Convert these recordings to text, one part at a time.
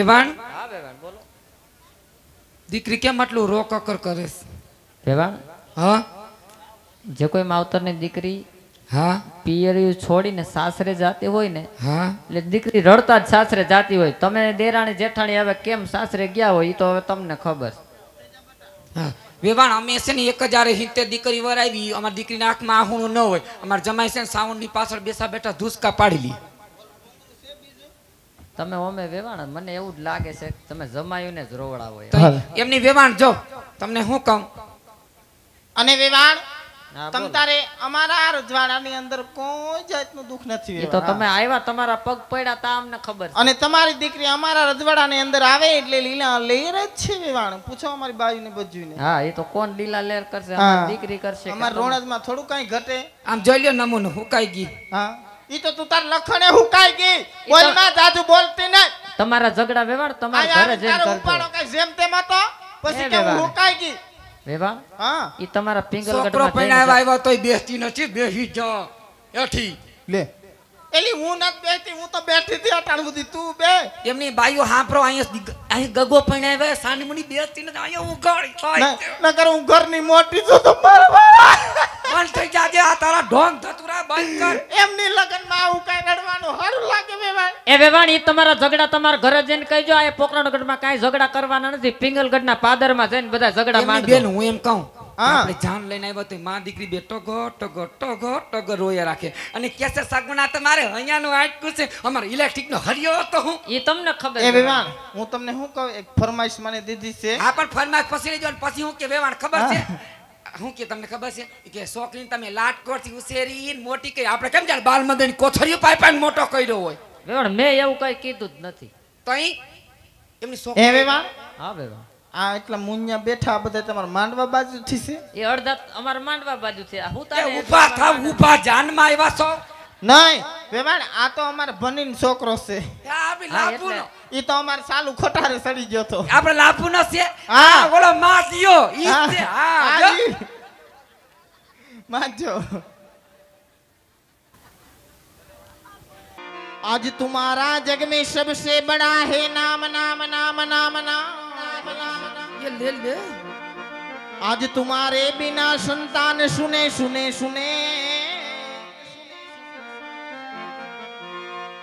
વેવાણ? હા વેવાણ બોલો. દીકરી કેમ આટલું રોકકર કરે છે? વેવાણ? હા? જે કોઈ માવતરની દીકરી હા? પિયરિયું છોડીને સાસરે જાતી હોય ને હા? એટલે દીકરી રડતા જ સાસરે જાતી હોય. તમે દેરાણી જેઠાણી હવે કેમ સાસરે ગયા હોય એ તો હવે તમને ખબર. હા. વેવાણ અમે છે ને એક હજાર હિતે દીકરી વરાવી અમારી દીકરીના આંખમાં આહુણું ન હોય. અમારા જમાઈ છે ને સાવણની પાછળ બેસા બેઠા ધુસકા પાડી લી. તમે ઓમે વેવાણ મને એવું જ લાગે છે કે તમે જમાયુને જ રોવડાવો એમની વેવાણ જો તમને શું કહું? અને વેવાણ તમ તારે અમારા રજવાડાની અંદર કોઈ જાતનું દુઃખ નથી તો તમે આવ્યા તમારા પગ પડ્યા તા અમને ખબર અને તમારી દીકરી અમારા રજવાડાની અંદર આવે એટલે લીલા લેર જ છે વેવાણ. પૂછો અમારી બાયુને બજુને હા એ તો કોણ લીલા લેર કરશે? અમારી દીકરી કરશે અમારા? રોણજમાં થોડું કઈ ઘટે. આમ જોઈ લ્યો નમૂનો હુકાઈ ગઈ. હા. ઈ તો તું તાર લખણે હુકાઈ ગઈ. બોલમાં જાજુ બોલતી નહીં તમારા ઝઘડા વેવાણ તમારા ઘરે જઈને કરજો. ઉપાડો કઈ જેમ તેમ હતો પછી એ કે હું વેવાણ. ગઈ. વેવા હા. ઈ તમારા છોકરો પિંગલગઢમાં પૈણા આવ્યો આવ્યા તોય બેસતી નથી બેસી જા એઠી લે. એલી હું નથી બેઠી હું તો બેઠી હતી અટાણ સુધી તું બે. એમની બાઈઓ હાંપરો અહીંયા અહીં ગગો પણ આવે સાનીમુની બેસતી નથી અહીંયા ઉગાડી થાય નકર હું ઘરની મોટી છું તો મારવા બંધ થઈ જાજે આ તારા ઢોંગ ધતુરા બંધ કર. એમની લગનમાં આવું કઈ રડવાનું લાગે વેવાણ એ વેવાણ ઈ તમારા ઝઘડા તમારા ઘરે જઈને કહેજો આ પોકરણગઢમાં કાંઈ ઝઘડા કરવાના નથી. પિંગલગઢના પાદરમાં જઈને બધા ઝઘડા એમની બેન હું એમ કહું આપણે જાન લઈને આવ્યો તો માં દીકરી બે ટગો ટગો ટગો ટગો રોયા રાખે. અને કેસે સગુણા તમારે અહીંયાનું આટકું છે. અમારે ઇલેક્ટ્રિક નો હરિયો તો હું. ઈ તમને ખબર એ વેવાણ હું તમને શું કહું એક ફરમાઈશ મને દીધી છે. આ પણ ફરમાશ પછી લેજો પછી હું કે વેવાણ ખબર છે? હું કે તમને ખબર છે? કે છોકરીને તમે લાટકોટથી ઉછેરી મોટી કરી. આપણે કેમ જાય બાલ મદન કોથળીઓ પાઈ પાઈ મોટો કર્યો હોય? વેવાણ મેં એવું કઈ કીધું જ નથી. તો એમની એ છોકરી હા વેવાણ. આ એટલા મુન્યા બેઠા બધા તમારા માંડવા બાજુ થી છે? એ અડધા અમારા માંડવા બાજુ છે. હું તારે ઊભા થાવ ઊભા જાનમાં આવ્યા છો? નહીં. વેવાણ આ તો અમારા ભનીન છોકરો છે આ આપણે હા, લાભુ એટલે. નો ઈ તો અમારે સાલું ખોટારે સડી ગયો તો આપણે લાભુ નો છે હા. હા ઓલો માસિયો ઈ હા, છે હા આ જો. ઈ. માનજો आज तुम्हारा जग में सबसे बड़ा है नाम नाम नाम नाम नाम नाम ये ले ले आज तुम्हारे बिना संतान सुने सुने सुने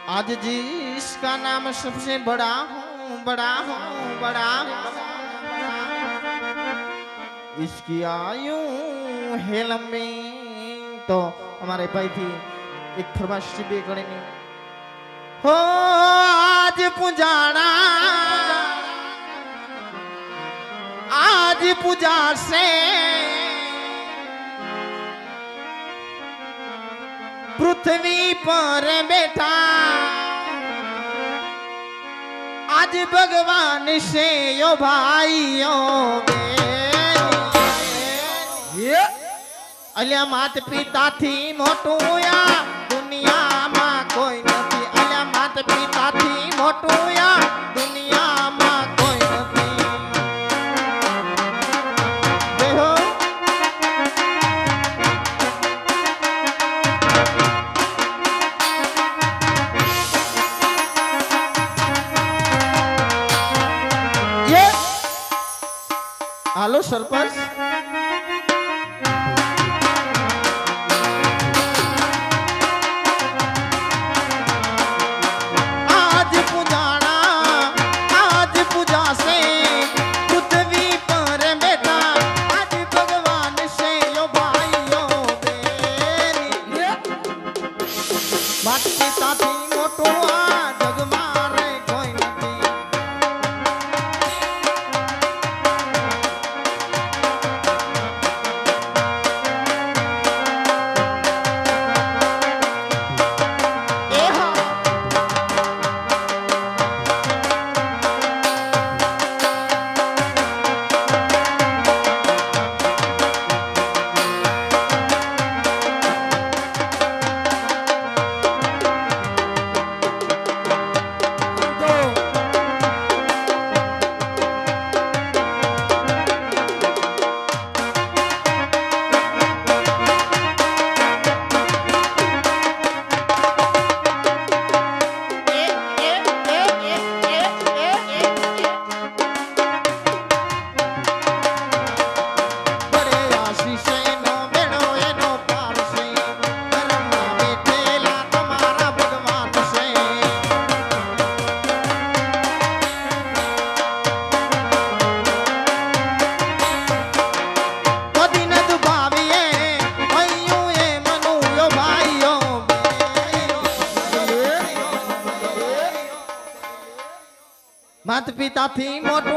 आज जिसका नाम सबसे बड़ा हूँ बड़ा हूँ बड़ा हूँ। इसकी आयु है लंबी। तो हमारे भाई थी एक फरमाश भी करेंगे। हो, आज पुजारा। आज पूजा से पृथ्वी पर बैठा આજ ભગવાન છે યો ભાઈઓ અલ્યા માત પિતા થી મોટું યા દુનિયામાં કોઈ નથી. અલ્યા માત પિતા થી મોટું યા દુનિયામાં હાલો સરપંચ માત પિતાથી મોટું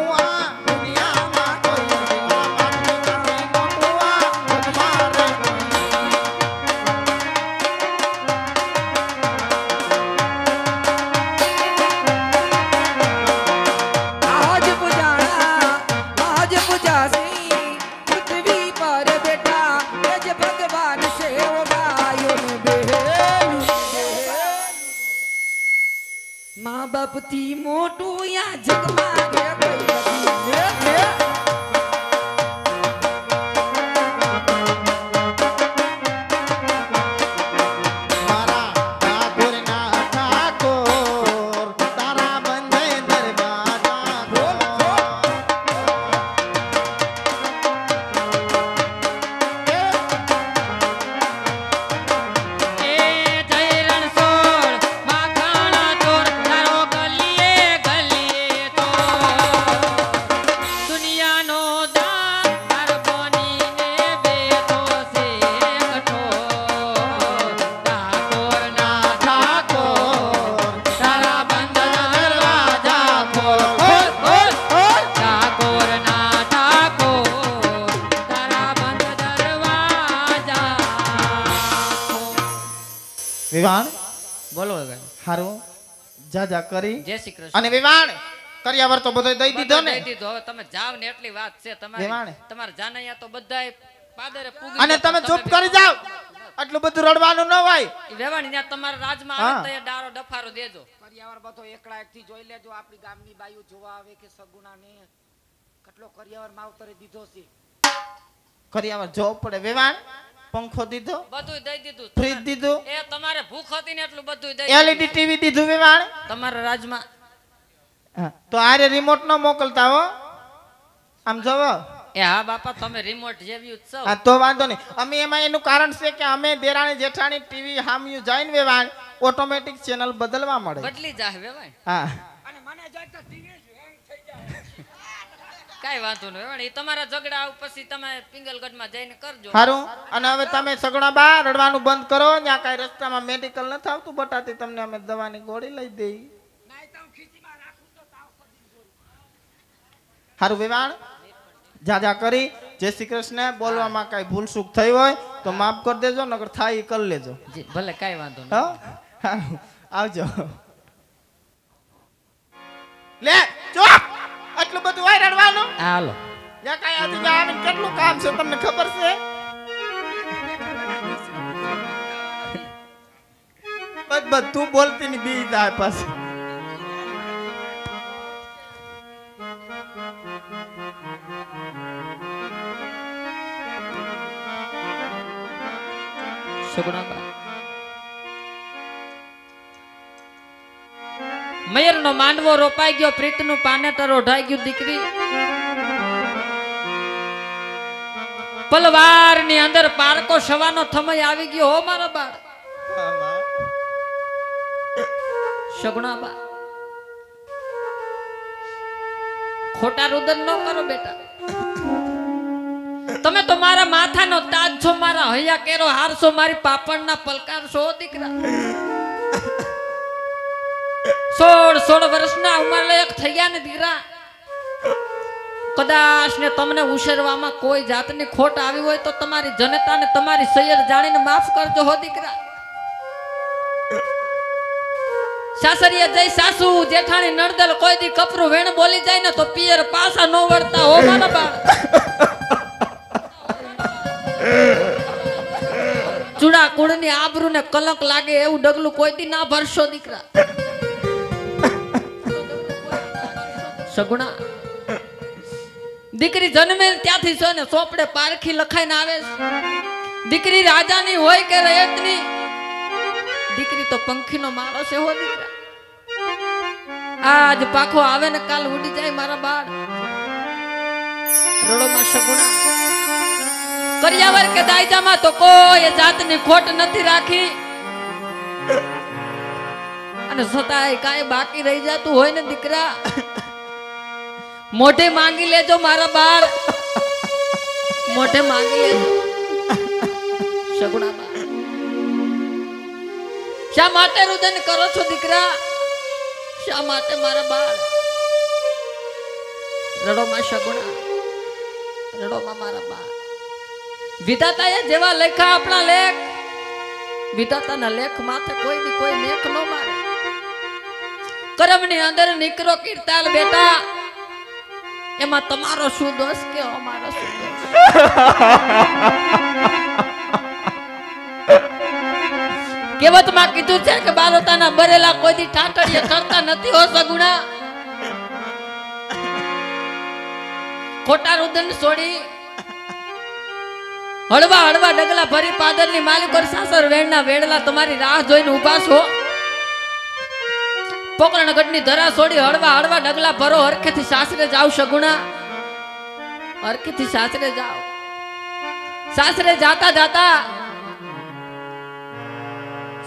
હારું. જા જા કરી. જય શ્રી કૃષ્ણ. અને વિવાણ કર્યાવર તો બધો દઈ દીધો ને. દઈ દીધો. હવે તમે જાવ ને એટલી વાત છે. વેવાણે. વિવાણ. તમારે જાનૈયા તો બધાય પાદરે પૂગી અને તમે ચૂપ કરી જાવ. આટલું બધું રડવાનું ન હોય. વેવાણી ત્યાં તમારા રાજમાં આવે તો એ ડારો ડફારો દેજો. કરિયાવર બધો એકડા એકથી જોઈ લેજો. આપણી ગામની બાયું જોવા આવે કે સગુણા ને. કેટલો કરિયાવર માવતરે દીધો છે. કર્યાવર જોવો પડે વિવાણ. પંખો દીધો? બધું દઈ દીધું ફ્રીજ દીધું? એ તમારે ભૂખ હતી ને એટલું બધું દઈ એલઈડી ટીવી દીધું વિવાણ તમારા રાજમાં. તો આરે રિમોટ ન મોકલતા હો. આમ જોવો. એ હા બાપા તમે રિમોટ જેવી ઉત્સવ હા તો વાંધો નહીં. અમે એમાં એનું કારણ છે કે અમે દેરાણી જેઠાણી ટીવી હામ્યું જઈને વેવાણ. ઓટોમેટિક ચેનલ બદલવા મળે. બદલી જાય વેવાય હા અને મને જોઈતા ટીવી જ હેંગ થઈ જાય કાંઈ વાંધો નહીં એ તમારા ઝઘડા આવ પછી તમે પિંગલગઢમાં જઈને કરજો. સારું અને હવે તમે સગડા બા રડવાનું બંધ કરો ત્યાં કઈ રસ્તામાં મેડિકલ નથી આવતું બટાતી તમને અમે દવાની ગોળી લઈ દઈ. સારું વેવાણ જા જા કરી જય શ્રી કૃષ્ણ બોલવામાં કાંઈ ભૂલ સુખ થઈ હોય તો માફ કરી દેજો નકર થાય એ કરી લેજો. ભલે કાંઈ વાંધો નહીં આવજો. લે ચોપ! આટલું બધું હોય રડવાનું? હાલો. ત્યાં કાંઈ આજે આવીને કેટલું કામ છે તમને ખબર છે? બસ તું બોલતી ની બી જાય પાછી. સુગુણાબા નો માંડવો રોપાઈ ગયો પ્રીતનું પાનેતર ઓઢાઈ ગયું દીકરી. પલવારની અંદર પારકો સવાનો સમય આવી ગયો, હો મારા બાળ. સગુણાબા ખોટા રુદન ન કરો બેટા. તમે તો મારા માથાનો તાજ છો, મારા હૈયા કેરો હાર છો મારી પાપણના પલકાર છો દીકરા. સોળ સોળ વર્ષના ઉંમરે એક થઈ ગયા ને દીકરા. કદાચ ને તમને ઉછેરવામાં કોઈ જાતની ખોટ આવી હોય તો તમારી જનતાને તમારી સૈયદ જાણીને માફ કરજો હો દીકરા. સાસરીએ જઈ સાસુ, જેઠાણી નડદલ કોઈ દી કપરું, વેણ બોલી જાય ને તો પિયર પાસા નો વળતા હો મારા બાળ ચૂડા કુળની આબરૂ ને કલંક લાગે એવું ડગલું કોઈ દી ના ભરશો દીકરા. સગુણા? દીકરી જન્મે ત્યાંથી છે ને સોપડે પારખી લખાઈને આવે દીકરી રાજાની હોય કે રયતની? દીકરી તો પંખીનો માણસ છે હો દીકરા. આજ પાખો આવે ને કાલ ઉડી જાય મારા બાળ. રડોમાં સગુણા. કર્યાવર કે દાયજામાં તો કોઈ જાતની ખોટ નથી રાખી. અને છતાંય કાંઈ બાકી રહી જતું હોય ને દીકરા? મોઢે માંગી લેજો મારા બાળ. મોઢે માંગી લેજો. સગુણા બાળ. શા માટે રુદન કરો છો દીકરા? શા માટે મારા બાળ? રડોમાં સગુણા, રડોમાં મારા બા વિધાતાએ જેવા લેખા આપણા લેખ, વિધાતાના લેખ માથે કોઈ ની કોઈ લેખ ન મારે. કરમની અંદર નીકળો કીર્તાલ બેટા. એમાં તમારો શું દોષ કે અમારો શું દોષ કહેવતમાં કીધું છે કે બાલોતાના બરેલા કોઈથી કરતા નથી હો સગુણા? ખોટા રુદન છોડી હળવા હળવા ડગલા ભરી પાદરની માલિકોર સાસર વેણના વેડલા તમારી રાહ જોઈને ઊભા છો? પોકરણગઢની ધરા છોડી હળવા હળવા ડગલા ભરો હરખેથી સાસરે જાવ સગુણા હરખેથી સાસરે જાવ. સાસરે જાતા જાતા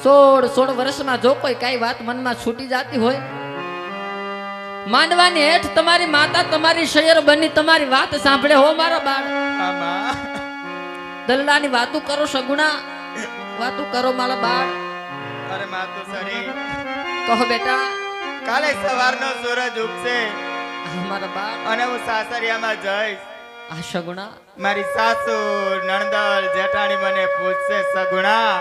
સોળ સોળ વર્ષમાં જો કોઈ કઈ વાત મનમાં છૂટી જાતી હોય માંડવાની હેઠ તમારી માતા તમારી શયર બની તમારી વાત સાંભળે હો મારા બાળ. દલડાની વાતું કરો સગુણા વાતું કરો મારા બાળ. અરે માતું સરી કહો બેટા કાલે સવારનો સૂરજ ઉગશે. મારા બાપ. અને હું સાસરિયામાં જઈશ. આ સગુણા. મારી સાસુ નણદલ જેઠાણી મને પૂછશે સગુણા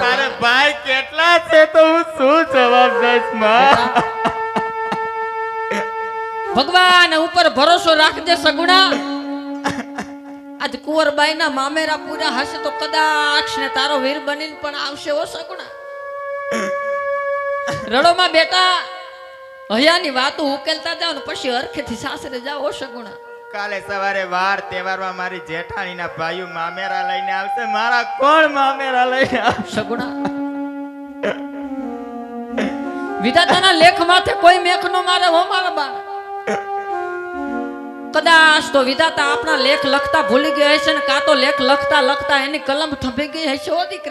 તારે ભાઈ કેટલા છે તો હું શું જવાબ દઈશમાં? ભગવાન ઉપર ભરોસો રાખજે સગુણા. આજ કુંવરબાઈના મામેરા પૂરા હશે તો કદાચ ને તારો વીર બનીને પણ આવશે ઓ સગુણા. રડોમાં બેટા હયાની વાતો ઉકેલતા જાવ ને પછી હરખેથી સાસરે જાવ સગુણા કાલે સવારે વાર તહેવારમાં મારી જેઠાણીના ભાઈઓ મામેરા લઈને આવશે. મારા કોણ મામેરા લઈને આવશે? સગુણા વિધાતાના લેખ માથે કોઈ મેખ નો મારે હો મારા બાળ કદાચ તો વિધાતા આપણા લેખ લખતા ભૂલી ગયા હશે ને કાં તો લેખ લખતા લખતા એની કલમ થંભી ગઈ હશે ઓ દીકરા.